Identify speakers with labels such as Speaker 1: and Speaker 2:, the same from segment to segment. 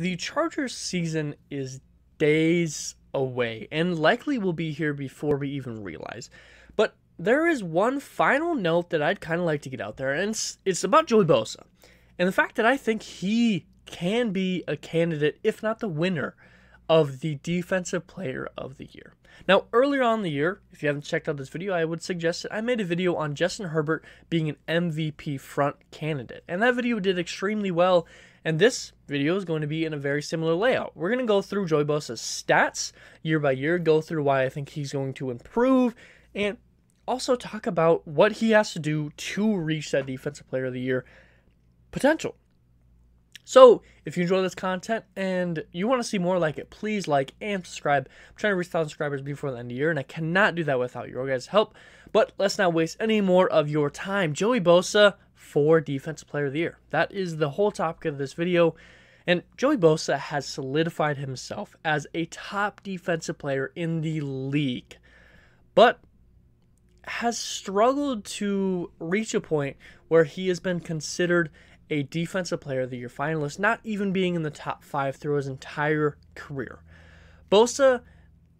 Speaker 1: the Chargers season is days away and likely will be here before we even realize. But there is one final note that I'd kind of like to get out there, and it's, it's about Joey Bosa. And the fact that I think he can be a candidate, if not the winner, of the Defensive Player of the Year. Now, earlier on the year, if you haven't checked out this video, I would suggest that I made a video on Justin Herbert being an MVP front candidate. And that video did extremely well and this video is going to be in a very similar layout. We're going to go through Joey Bosa's stats year by year, go through why I think he's going to improve, and also talk about what he has to do to reach that Defensive Player of the Year potential. So, if you enjoy this content and you want to see more like it, please like and subscribe. I'm trying to reach 1,000 subscribers before the end of the year, and I cannot do that without your guys' help. But let's not waste any more of your time. Joey Bosa for Defensive Player of the Year. That is the whole topic of this video. And Joey Bosa has solidified himself as a top defensive player in the league, but has struggled to reach a point where he has been considered a Defensive Player of the Year finalist, not even being in the top five through his entire career. Bosa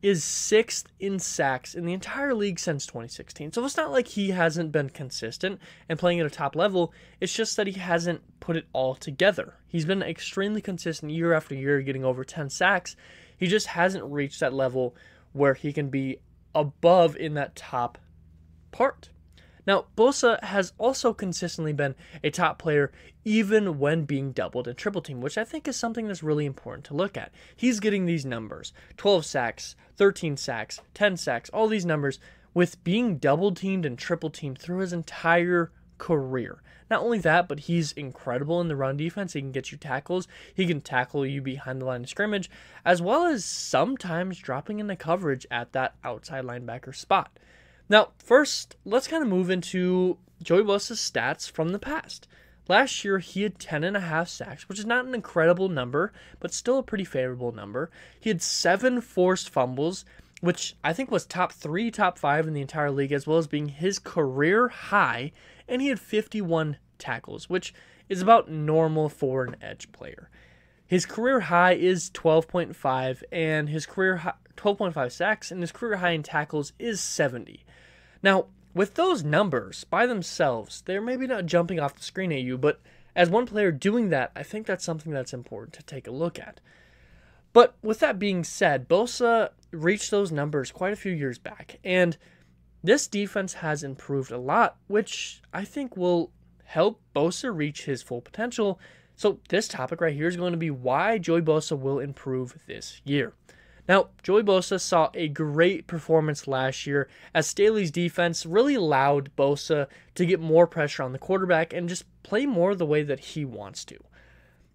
Speaker 1: is sixth in sacks in the entire league since 2016. So it's not like he hasn't been consistent and playing at a top level. It's just that he hasn't put it all together. He's been extremely consistent year after year, getting over 10 sacks. He just hasn't reached that level where he can be above in that top part. Now, Bosa has also consistently been a top player even when being doubled and triple team, which I think is something that's really important to look at. He's getting these numbers 12 sacks, 13 sacks, 10 sacks, all these numbers with being double teamed and triple teamed through his entire career. Not only that, but he's incredible in the run defense. He can get you tackles. He can tackle you behind the line of scrimmage, as well as sometimes dropping into coverage at that outside linebacker spot. Now, first, let's kind of move into Joey Bosa's stats from the past. Last year, he had 10 and a half sacks, which is not an incredible number, but still a pretty favorable number. He had seven forced fumbles, which I think was top three, top five in the entire league, as well as being his career high. And he had 51 tackles, which is about normal for an edge player. His career high is 12.5, and his career high, 12.5 sacks, and his career high in tackles is 70. Now, with those numbers by themselves, they're maybe not jumping off the screen at you, but as one player doing that, I think that's something that's important to take a look at. But with that being said, Bosa reached those numbers quite a few years back, and this defense has improved a lot, which I think will help Bosa reach his full potential. So, this topic right here is going to be why Joey Bosa will improve this year. Now, Joey Bosa saw a great performance last year as Staley's defense really allowed Bosa to get more pressure on the quarterback and just play more the way that he wants to.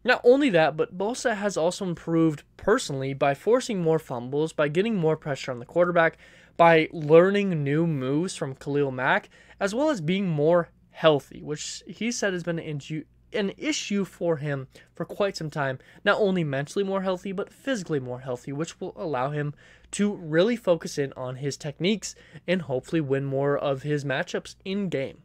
Speaker 1: Not only that, but Bosa has also improved personally by forcing more fumbles, by getting more pressure on the quarterback, by learning new moves from Khalil Mack, as well as being more healthy, which he said has been an an issue for him for quite some time. Not only mentally more healthy, but physically more healthy, which will allow him to really focus in on his techniques and hopefully win more of his matchups in game.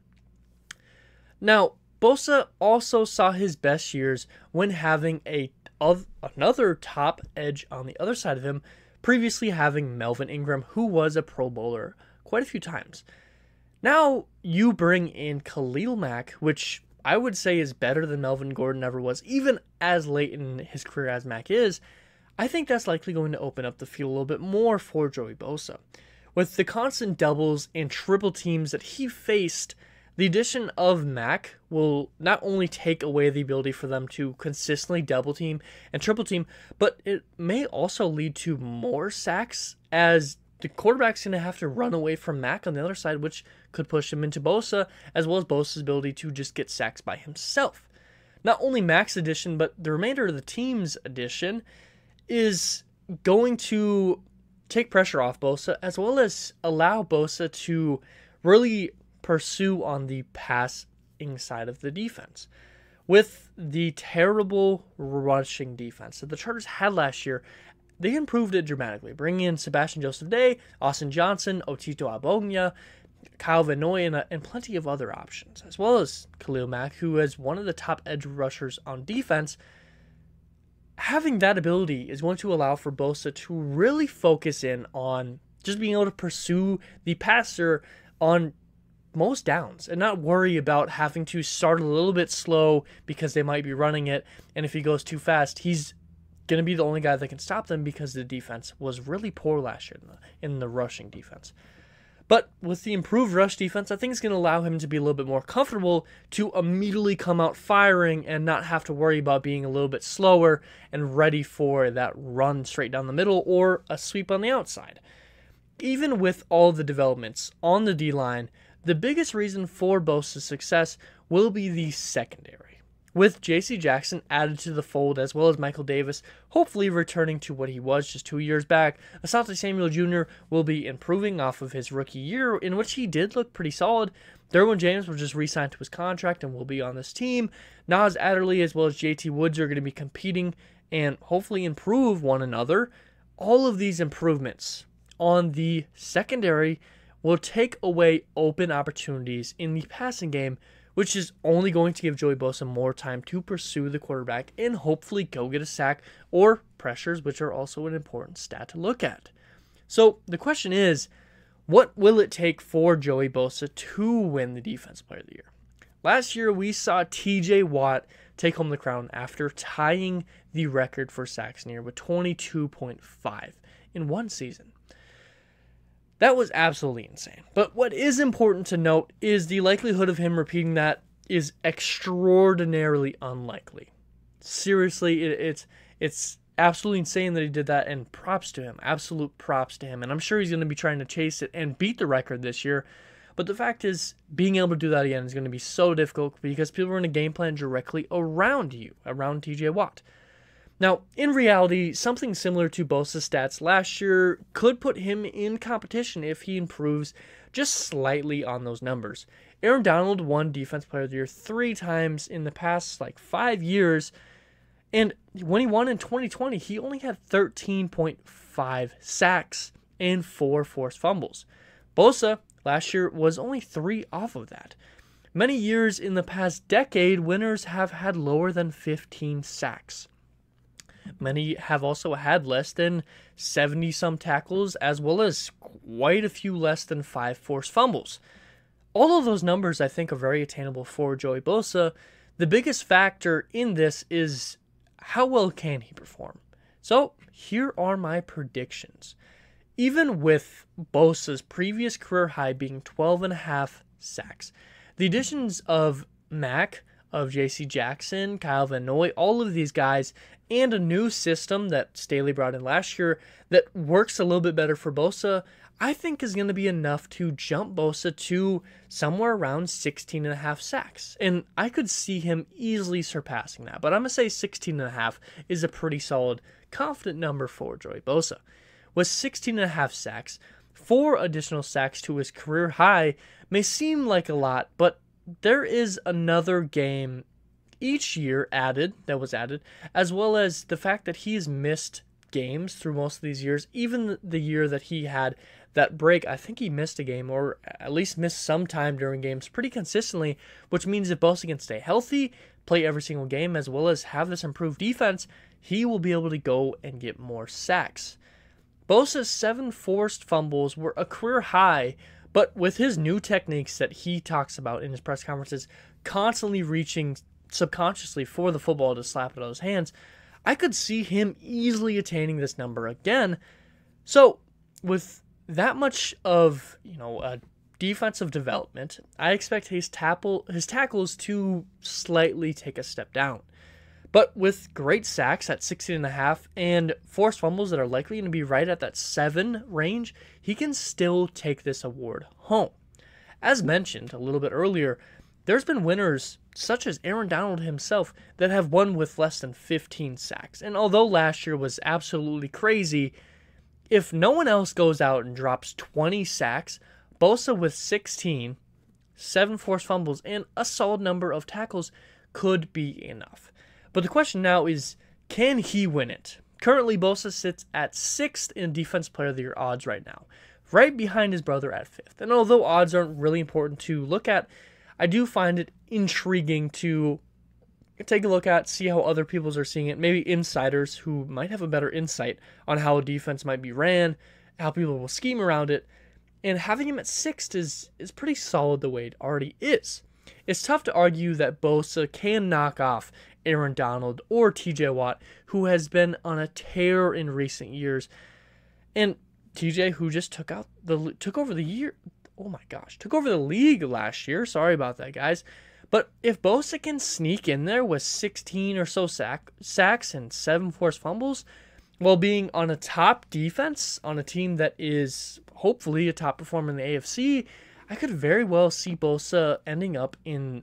Speaker 1: Now, Bosa also saw his best years when having a of another top edge on the other side of him, previously having Melvin Ingram, who was a Pro Bowler quite a few times. Now you bring in Khalil Mack, which I would say is better than Melvin Gordon ever was, even as late in his career as Mack is, I think that's likely going to open up the field a little bit more for Joey Bosa. With the constant doubles and triple teams that he faced, the addition of Mack will not only take away the ability for them to consistently double team and triple team, but it may also lead to more sacks as the quarterback's going to have to run away from Mack on the other side, which could push him into Bosa, as well as Bosa's ability to just get sacks by himself. Not only Mack's addition, but the remainder of the team's addition is going to take pressure off Bosa, as well as allow Bosa to really pursue on the passing side of the defense. With the terrible rushing defense that the Chargers had last year, they improved it dramatically, bringing in Sebastian Joseph Day, Austin Johnson, Otito Ogbonnia, Kyle Van Noy, and, uh, and plenty of other options, as well as Khalil Mack, who is one of the top edge rushers on defense, having that ability is going to allow for Bosa to really focus in on just being able to pursue the passer on most downs and not worry about having to start a little bit slow because they might be running it. And if he goes too fast, he's going to be the only guy that can stop them because the defense was really poor last year in the, in the rushing defense. But with the improved rush defense, I think it's going to allow him to be a little bit more comfortable to immediately come out firing and not have to worry about being a little bit slower and ready for that run straight down the middle or a sweep on the outside. Even with all the developments on the D line, the biggest reason for Bosa's success will be the secondary. With J.C. Jackson added to the fold, as well as Michael Davis, hopefully returning to what he was just two years back, Asante Samuel Jr. will be improving off of his rookie year, in which he did look pretty solid. Derwin James will just re signed to his contract and will be on this team. Nas Adderley, as well as JT Woods, are going to be competing and hopefully improve one another. All of these improvements on the secondary will take away open opportunities in the passing game which is only going to give Joey Bosa more time to pursue the quarterback and hopefully go get a sack or pressures, which are also an important stat to look at. So the question is, what will it take for Joey Bosa to win the Defense Player of the Year? Last year, we saw TJ Watt take home the crown after tying the record for sacks near with 22.5 in one season. That was absolutely insane. But what is important to note is the likelihood of him repeating that is extraordinarily unlikely. Seriously, it, it's it's absolutely insane that he did that, and props to him. Absolute props to him. And I'm sure he's going to be trying to chase it and beat the record this year. But the fact is, being able to do that again is going to be so difficult because people are going to game plan directly around you, around TJ Watt. Now, in reality, something similar to Bosa's stats last year could put him in competition if he improves just slightly on those numbers. Aaron Donald won Defense Player of the Year three times in the past like five years, and when he won in 2020, he only had 13.5 sacks and four forced fumbles. Bosa last year was only three off of that. Many years in the past decade, winners have had lower than 15 sacks. Many have also had less than 70 some tackles, as well as quite a few less than five forced fumbles. All of those numbers I think are very attainable for Joey Bosa. The biggest factor in this is how well can he perform? So here are my predictions. Even with Bosa's previous career high being 12 and a half sacks, the additions of Mack, of JC Jackson, Kyle Van Noy, all of these guys, and a new system that Staley brought in last year that works a little bit better for Bosa, I think is going to be enough to jump Bosa to somewhere around 16 and a half sacks. And I could see him easily surpassing that, but I'm going to say 16 and a half is a pretty solid, confident number for Joey Bosa. With 16 and a half sacks, four additional sacks to his career high may seem like a lot, but there is another game each year added that was added, as well as the fact that he's missed games through most of these years. Even the year that he had that break, I think he missed a game or at least missed some time during games pretty consistently, which means if Bosa can stay healthy, play every single game, as well as have this improved defense, he will be able to go and get more sacks. Bosa's seven forced fumbles were a career high but with his new techniques that he talks about in his press conferences, constantly reaching subconsciously for the football to slap out of his hands, I could see him easily attaining this number again. So, with that much of, you know, a defensive development, I expect his tackle his tackles to slightly take a step down. But with great sacks at 16 and a half and forced fumbles that are likely going to be right at that 7 range, he can still take this award home. As mentioned a little bit earlier, there's been winners such as Aaron Donald himself that have won with less than 15 sacks. And although last year was absolutely crazy, if no one else goes out and drops 20 sacks, Bosa with 16, 7 forced fumbles, and a solid number of tackles could be enough. But the question now is can he win it? Currently, Bosa sits at sixth in Defense Player of the Year odds right now, right behind his brother at fifth. And although odds aren't really important to look at, I do find it intriguing to take a look at, see how other people's are seeing it, maybe insiders who might have a better insight on how a defense might be ran, how people will scheme around it. And having him at sixth is is pretty solid the way it already is. It's tough to argue that Bosa can knock off Aaron Donald or TJ Watt, who has been on a tear in recent years. And TJ, who just took out the took over the year, oh my gosh, took over the league last year. Sorry about that, guys. But if Bosa can sneak in there with 16 or so sack, sacks and seven forced fumbles, while being on a top defense on a team that is hopefully a top performer in the AFC, I could very well see Bosa ending up in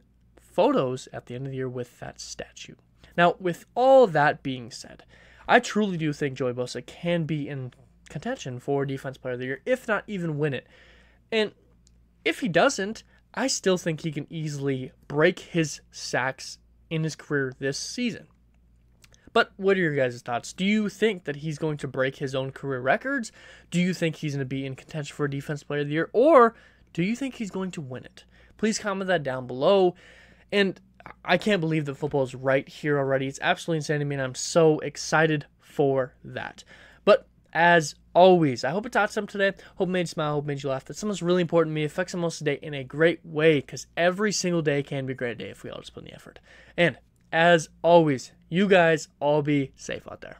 Speaker 1: photos at the end of the year with that statue. Now, with all that being said, I truly do think Joey Bosa can be in contention for Defense Player of the Year, if not even win it. And if he doesn't, I still think he can easily break his sacks in his career this season. But what are your guys' thoughts? Do you think that he's going to break his own career records? Do you think he's going to be in contention for Defense Player of the Year? Or do you think he's going to win it? Please comment that down below. And I can't believe that football is right here already. It's absolutely insane to me, and I'm so excited for that. But as always, I hope it taught some today. Hope it made you smile. Hope made you laugh. That something's really important to me. Affects them most today in a great way because every single day can be a great day if we all just put in the effort. And as always, you guys all be safe out there.